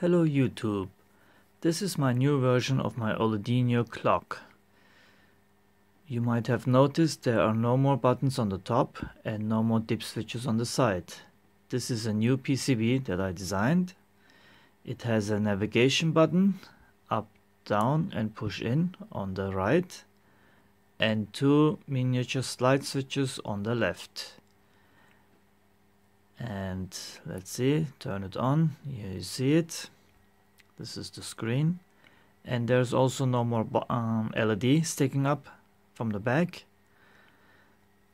Hello YouTube, this is my new version of my OLEDiUNO clock. You might have noticed there are no more buttons on the top and no more dip switches on the side. This is a new PCB that I designed. It has a navigation button, up, down and push in on the right and two miniature slide switches on the left and let's see turn it on here you see it. This is the screen. And there's also no more um, LED sticking up from the back.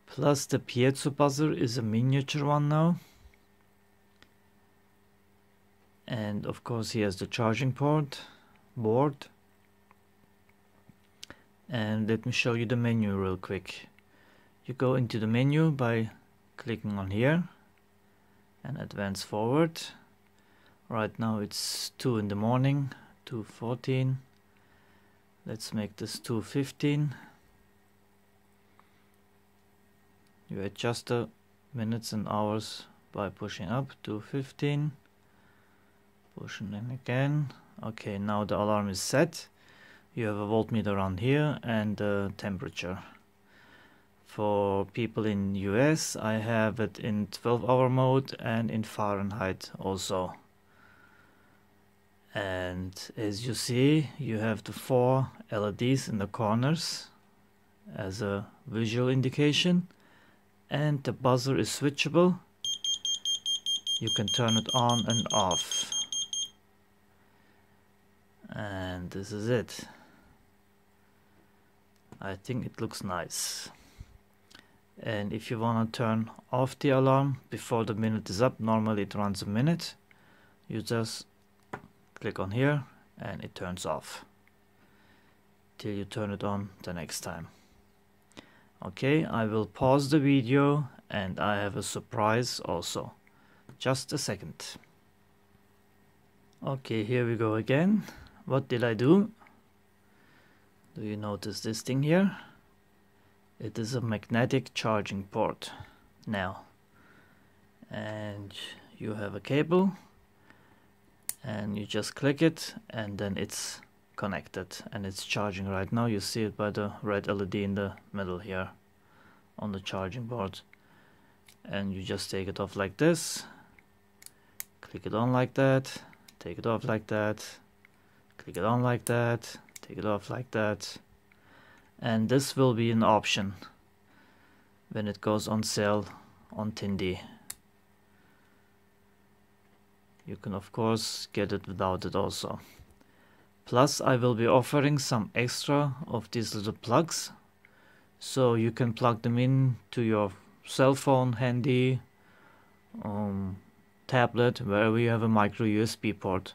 Plus the piezo buzzer is a miniature one now. And of course he has the charging port board. And let me show you the menu real quick. You go into the menu by clicking on here and advance forward. Right now it's 2 in the morning 2.14 let's make this 2.15 you adjust the minutes and hours by pushing up 2.15 pushing in again. Okay now the alarm is set. You have a voltmeter on here and the temperature for people in US I have it in 12 hour mode and in Fahrenheit also. And as you see you have the four LEDs in the corners as a visual indication. And the buzzer is switchable. You can turn it on and off. And this is it. I think it looks nice and if you want to turn off the alarm before the minute is up normally it runs a minute. You just click on here and it turns off. Till you turn it on the next time. Okay I will pause the video and I have a surprise also. Just a second. Okay here we go again. What did I do? Do you notice this thing here it is a magnetic charging port now. And you have a cable and you just click it and then it's connected and it's charging right now. You see it by the red LED in the middle here on the charging board. And you just take it off like this. Click it on like that. Take it off like that. Click it on like that. Take it off like that and this will be an option when it goes on sale on Tindie you can of course get it without it also. Plus I will be offering some extra of these little plugs. So you can plug them in to your cell phone handy um, tablet wherever you have a micro USB port.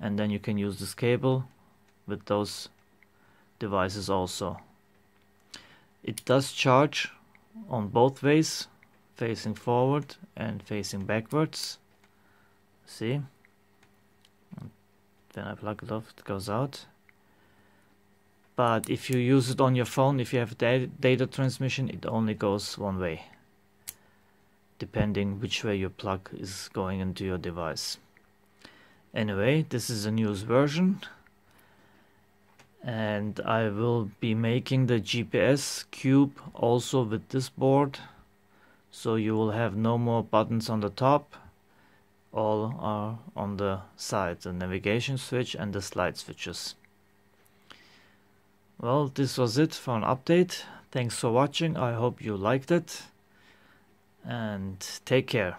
And then you can use this cable with those devices also it does charge on both ways facing forward and facing backwards. See? Then I plug it off it goes out. But if you use it on your phone if you have data transmission it only goes one way depending which way your plug is going into your device. Anyway this is a newest version and I will be making the GPS cube also with this board. So you will have no more buttons on the top. All are on the side the navigation switch and the slide switches. Well this was it for an update. Thanks for watching. I hope you liked it. And take care